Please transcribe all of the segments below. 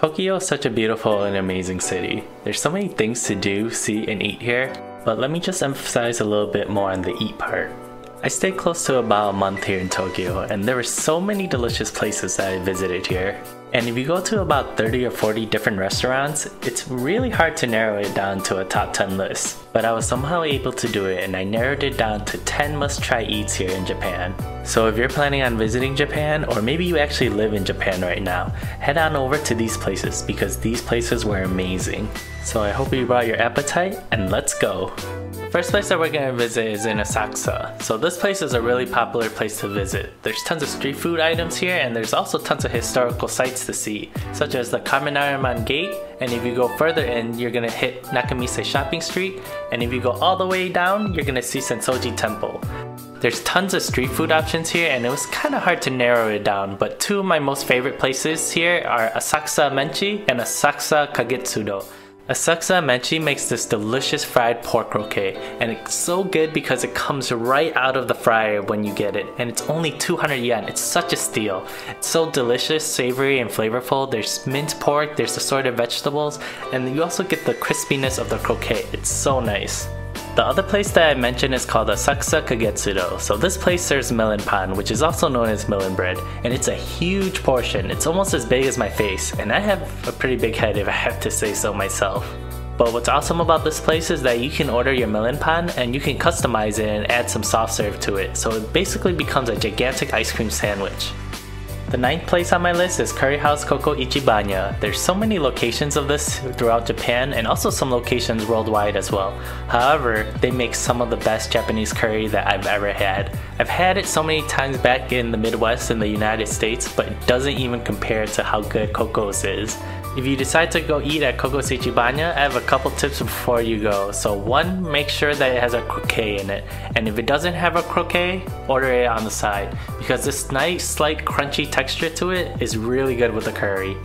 Tokyo is such a beautiful and amazing city. There's so many things to do, see, and eat here, but let me just emphasize a little bit more on the eat part. I stayed close to about a month here in Tokyo, and there were so many delicious places that I visited here. And if you go to about 30 or 40 different restaurants, it's really hard to narrow it down to a top 10 list. But I was somehow able to do it and I narrowed it down to 10 must try eats here in Japan. So if you're planning on visiting Japan, or maybe you actually live in Japan right now, head on over to these places because these places were amazing. So I hope you brought your appetite and let's go! First place that we're gonna visit is in Asakusa. So this place is a really popular place to visit. There's tons of street food items here and there's also tons of historical sites to see, such as the Kaminarimon Gate, and if you go further in, you're gonna hit Nakamise Shopping Street, and if you go all the way down, you're gonna see Sensoji Temple. There's tons of street food options here and it was kind of hard to narrow it down, but two of my most favorite places here are Asakusa Menchi and Asakusa Kagetsudo. Asakusa Menchi makes this delicious fried pork croquette, and it's so good because it comes right out of the fryer when you get it, and it's only 200 yen. It's such a steal. It's so delicious, savory, and flavorful. There's minced pork, there's assorted vegetables, and you also get the crispiness of the croquette. It's so nice. The other place that I mentioned is called Asakusa Kagetsudo. So this place serves melon pan, which is also known as melon bread, and it's a huge portion. It's almost as big as my face, and I have a pretty big head if I have to say so myself. But what's awesome about this place is that you can order your melon pan and you can customize it and add some soft serve to it. So it basically becomes a gigantic ice cream sandwich. The ninth place on my list is Curry House Coco Ichibanya. There's so many locations of this throughout Japan and also some locations worldwide as well. However, they make some of the best Japanese curry that I've ever had. I've had it so many times back in the Midwest in the United States, but it doesn't even compare to how good CoCo's is. If you decide to go eat at CoCo's Ichibanya, I have a couple tips before you go. So one, make sure that it has a croquette in it. And if it doesn't have a croquette, order it on the side. Because this nice, slight crunchy texture to it is really good with the curry.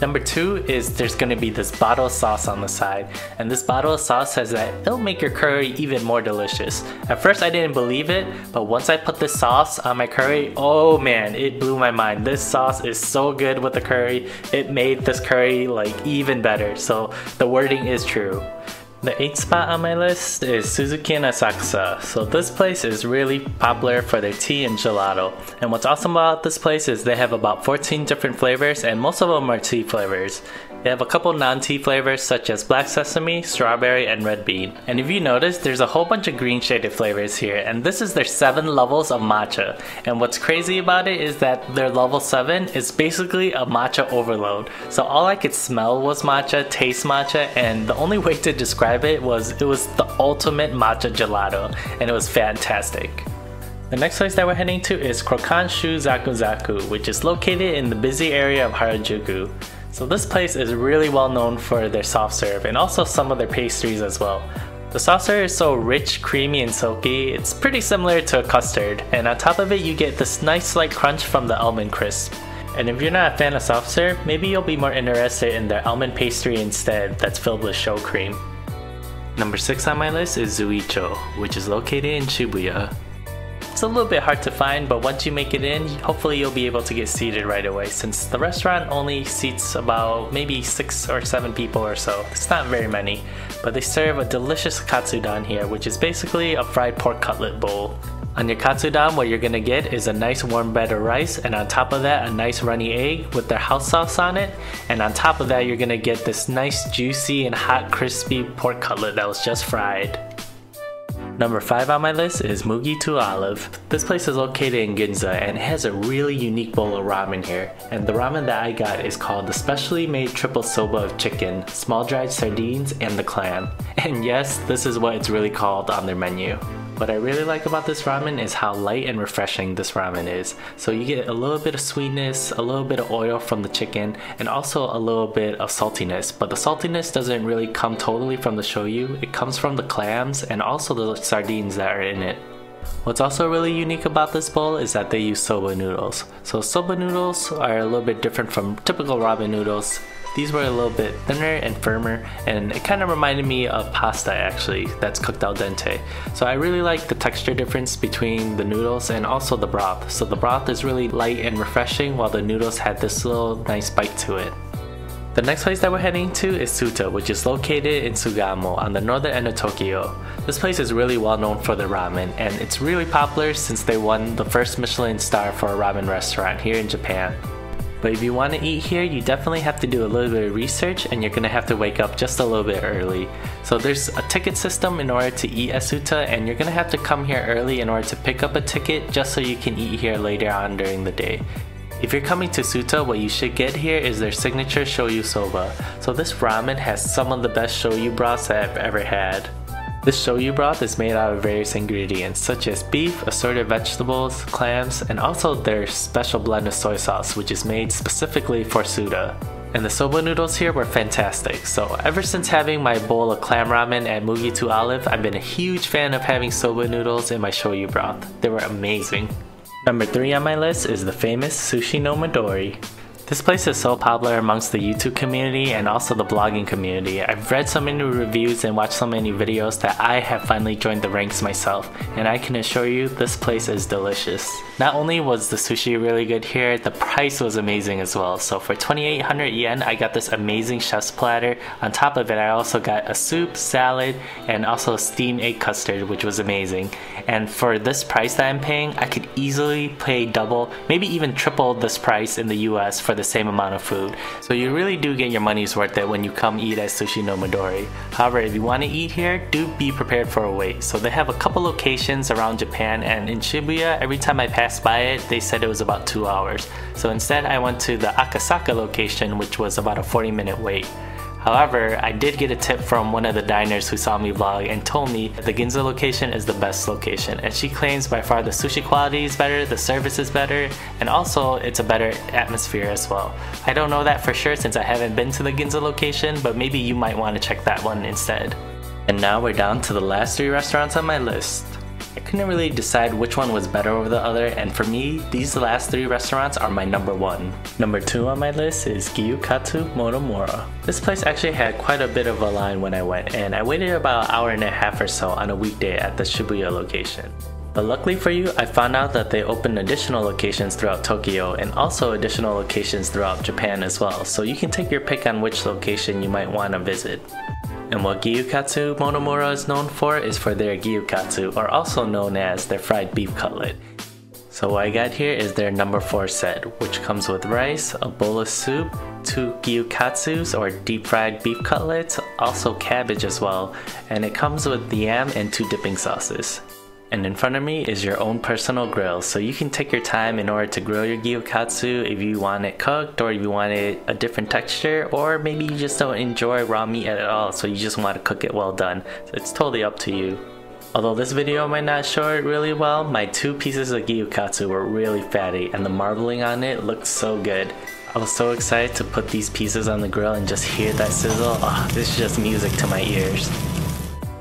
Number two is there's gonna be this bottle of sauce on the side. And this bottle of sauce says that it'll make your curry even more delicious. At first I didn't believe it, but once I put this sauce on my curry, oh man, it blew my mind. This sauce is so good with the curry. It made this curry like even better. So the wording is true. The eighth spot on my list is Suzuki-en Asakusa. So this place is really popular for their tea and gelato. And what's awesome about this place is they have about 14 different flavors and most of them are tea flavors. They have a couple non-tea flavors such as black sesame, strawberry, and red bean. And if you notice, there's a whole bunch of green shaded flavors here, and this is their 7 levels of matcha. And what's crazy about it is that their level 7 is basically a matcha overload. So all I could smell was matcha, taste matcha, and the only way to describe it was it was the ultimate matcha gelato, and it was fantastic. The next place that we're heading to is Croquant Chou Zaku Zaku, which is located in the busy area of Harajuku. So this place is really well known for their soft serve and also some of their pastries as well. The soft serve is so rich, creamy, and silky, it's pretty similar to a custard, and on top of it you get this nice slight crunch from the almond crisp. And if you're not a fan of soft serve, maybe you'll be more interested in their almond pastry instead that's filled with choux cream. Number 6 on my list is Zuicho, which is located in Shibuya. It's a little bit hard to find, but once you make it in, hopefully you'll be able to get seated right away since the restaurant only seats about maybe 6 or 7 people or so. It's not very many, but they serve a delicious katsudon here, which is basically a fried pork cutlet bowl. On your katsudon, what you're gonna get is a nice warm bed of rice, and on top of that, a nice runny egg with their house sauce on it. And on top of that, you're gonna get this nice juicy and hot crispy pork cutlet that was just fried. Number 5 on my list is Mugi to Olive. This place is located in Ginza and has a really unique bowl of ramen here. And the ramen that I got is called the specially made triple soba of chicken, small dried sardines, and the clam. And yes, this is what it's really called on their menu. What I really like about this ramen is how light and refreshing this ramen is. So you get a little bit of sweetness, a little bit of oil from the chicken, and also a little bit of saltiness. But the saltiness doesn't really come totally from the shoyu, it comes from the clams and also the sardines that are in it. What's also really unique about this bowl is that they use soba noodles. So soba noodles are a little bit different from typical ramen noodles. These were a little bit thinner and firmer and it kind of reminded me of pasta actually that's cooked al dente. So I really like the texture difference between the noodles and also the broth. So the broth is really light and refreshing while the noodles had this little nice bite to it. The next place that we're heading to is Tsuta, which is located in Sugamo on the northern end of Tokyo. This place is really well known for the ramen, and it's really popular since they won the first Michelin star for a ramen restaurant here in Japan. But if you want to eat here, you definitely have to do a little bit of research and you're going to have to wake up just a little bit early. So there's a ticket system in order to eat at Tsuta and you're going to have to come here early in order to pick up a ticket just so you can eat here later on during the day. If you're coming to Tsuta, what you should get here is their signature shoyu soba. So this ramen has some of the best shoyu broths I've ever had. This shoyu broth is made out of various ingredients such as beef, assorted vegetables, clams, and also their special blend of soy sauce which is made specifically for Tsuta. And the soba noodles here were fantastic, so ever since having my bowl of clam ramen at Mugi to Olive, I've been a huge fan of having soba noodles in my shoyu broth. They were amazing. Number 3 on my list is the famous Sushi no Midori. This place is so popular amongst the YouTube community and also the blogging community. I've read so many reviews and watched so many videos that I have finally joined the ranks myself, and I can assure you this place is delicious. Not only was the sushi really good here, the price was amazing as well. So for 2800 yen, I got this amazing chef's platter. On top of it, I also got a soup, salad, and also steamed egg custard, which was amazing. And for this price that I'm paying, I could easily pay double, maybe even triple this price in the US for the same amount of food. So you really do get your money's worth it when you come eat at Sushi no Midori. However, if you want to eat here, do be prepared for a wait. So they have a couple locations around Japan and in Shibuya, every time I passed by it, they said it was about two hours. So instead I went to the Akasaka location, which was about a 40 minute wait. However, I did get a tip from one of the diners who saw me vlog and told me that the Ginza location is the best location and she claims by far the sushi quality is better, the service is better, and also it's a better atmosphere as well. I don't know that for sure since I haven't been to the Ginza location, but maybe you might want to check that one instead. And now we're down to the last three restaurants on my list. I couldn't really decide which one was better over the other, and for me, these last three restaurants are my number one. Number two on my list is Gyukatsu Motomura. This place actually had quite a bit of a line when I went, and I waited about an hour and a half or so on a weekday at the Shibuya location. But luckily for you, I found out that they opened additional locations throughout Tokyo and also additional locations throughout Japan as well, so you can take your pick on which location you might want to visit. And what Gyukatsu Motomura is known for is for their gyukatsu, or also known as their fried beef cutlet. So what I got here is their number 4 set, which comes with rice, a bowl of soup, two gyukatsus or deep fried beef cutlets, also cabbage as well, and it comes with the yam and two dipping sauces. And in front of me is your own personal grill, so you can take your time in order to grill your gyukatsu if you want it cooked or if you want it a different texture, or maybe you just don't enjoy raw meat at all, so you just want to cook it well done. So it's totally up to you. Although this video might not show it really well, my two pieces of gyukatsu were really fatty and the marbling on it looked so good. I was so excited to put these pieces on the grill and just hear that sizzle. Oh, this is just music to my ears.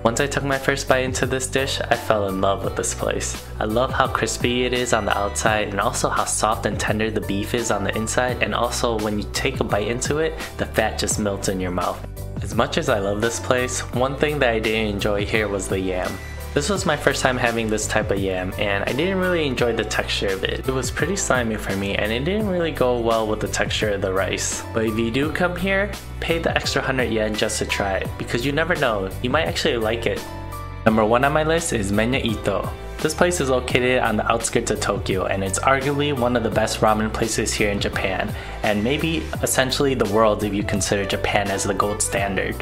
Once I took my first bite into this dish, I fell in love with this place. I love how crispy it is on the outside and also how soft and tender the beef is on the inside and also when you take a bite into it, the fat just melts in your mouth. As much as I love this place, one thing that I didn't enjoy here was the yam. This was my first time having this type of yam and I didn't really enjoy the texture of it. It was pretty slimy for me and it didn't really go well with the texture of the rice. But if you do come here, pay the extra 100 yen just to try it because you never know, you might actually like it. Number 1 on my list is Menya Itto. This place is located on the outskirts of Tokyo and it's arguably one of the best ramen places here in Japan and maybe essentially the world if you consider Japan as the gold standard.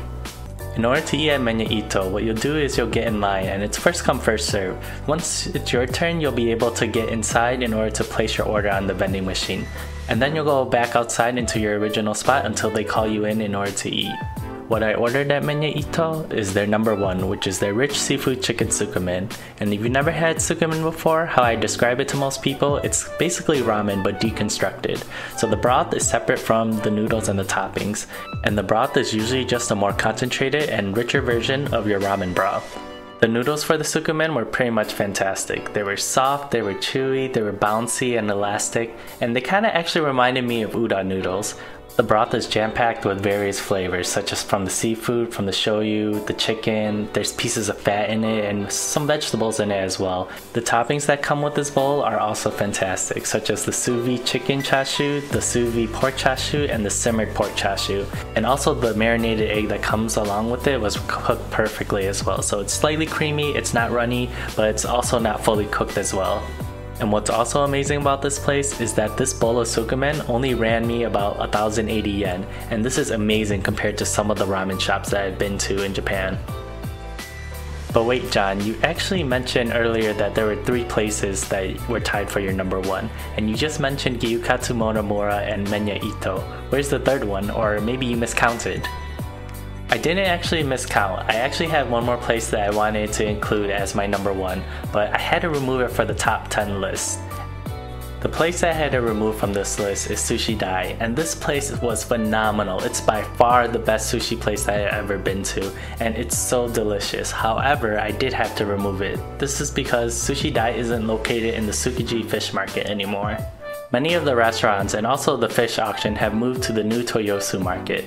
In order to eat at Menya Itto, what you'll do is you'll get in line and it's first come first serve. Once it's your turn, you'll be able to get inside in order to place your order on the vending machine. And then you'll go back outside into your original spot until they call you in in order to eat. What I ordered at Menya Itto is their number one, which is their rich seafood chicken tsukemen. And if you've never had tsukemen before, how I describe it to most people, it's basically ramen but deconstructed. So the broth is separate from the noodles and the toppings, and the broth is usually just a more concentrated and richer version of your ramen broth. The noodles for the tsukemen were pretty much fantastic. They were soft, they were chewy, they were bouncy and elastic, and they kinda actually reminded me of udon noodles, The broth is jam-packed with various flavors, such as from the seafood, from the shoyu, the chicken, there's pieces of fat in it, and some vegetables in it as well. The toppings that come with this bowl are also fantastic, such as the sous vide chicken chashu, the sous vide pork chashu, and the simmered pork chashu. And also the marinated egg that comes along with it was cooked perfectly as well. So it's slightly creamy, it's not runny, but it's also not fully cooked as well. And what's also amazing about this place is that this bowl of tsukemen only ran me about 1080 yen, and this is amazing compared to some of the ramen shops that I've been to in Japan. But wait, John, you actually mentioned earlier that there were three places that were tied for your number one, and you just mentioned Gyukatsu Motomura and Menya Itto. Where's the third one, or maybe you miscounted? I didn't actually miscount. I actually had one more place that I wanted to include as my number one, but I had to remove it for the top 10 list. The place I had to remove from this list is Sushi Dai, and this place was phenomenal. It's by far the best sushi place I have ever been to, and it's so delicious. However, I did have to remove it. This is because Sushi Dai isn't located in the Tsukiji fish market anymore. Many of the restaurants and also the fish auction have moved to the new Toyosu market.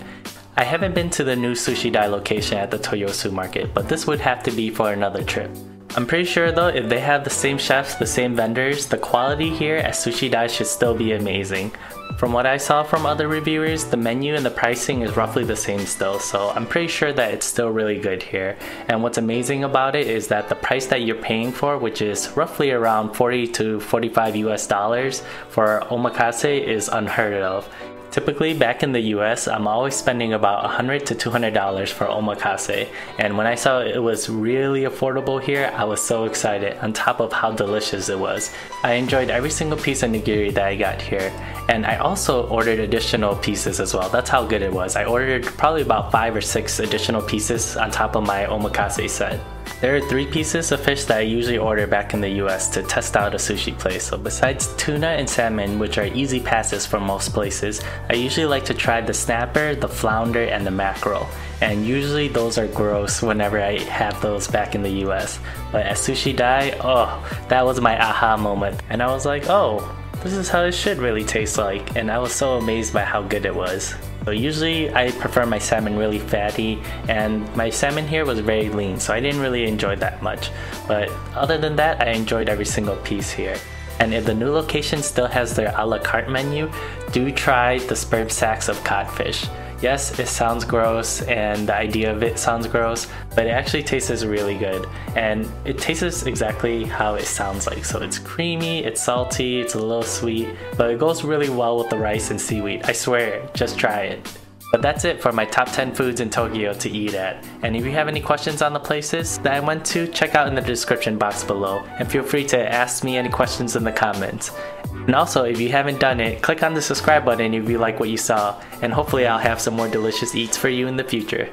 I haven't been to the new Sushi Dai location at the Toyosu market, but this would have to be for another trip. I'm pretty sure though, if they have the same chefs, the same vendors, the quality here at Sushi Dai should still be amazing. From what I saw from other reviewers, the menu and the pricing is roughly the same still, so I'm pretty sure that it's still really good here. And what's amazing about it is that the price that you're paying for, which is roughly around 40 to 45 US dollars for omakase is unheard of. Typically, back in the US, I'm always spending about 100 to $200 for omakase, and when I saw it was really affordable here, I was so excited, on top of how delicious it was. I enjoyed every single piece of nigiri that I got here, and I also ordered additional pieces as well. That's how good it was. I ordered probably about 5 or 6 additional pieces on top of my omakase set. There are three pieces of fish that I usually order back in the US to test out a sushi place. So besides tuna and salmon, which are easy passes for most places, I usually like to try the snapper, the flounder, and the mackerel. And usually those are gross whenever I have those back in the US. But at Sushi Dai, oh, that was my aha moment. And I was like, oh, this is how it should really taste like. And I was so amazed by how good it was. So usually I prefer my salmon really fatty and my salmon here was very lean so I didn't really enjoy that much. But other than that I enjoyed every single piece here. And if the new location still has their a la carte menu, do try the sperm sacks of codfish. Yes, it sounds gross and the idea of it sounds gross, but it actually tastes really good. And it tastes exactly how it sounds like. So it's creamy, it's salty, it's a little sweet, but it goes really well with the rice and seaweed. I swear, just try it. But that's it for my top 10 foods in Tokyo to eat at. And if you have any questions on the places that I went to, check out in the description box below. And feel free to ask me any questions in the comments. And also, if you haven't done it, click on the subscribe button if you like what you saw. And hopefully I'll have some more delicious eats for you in the future.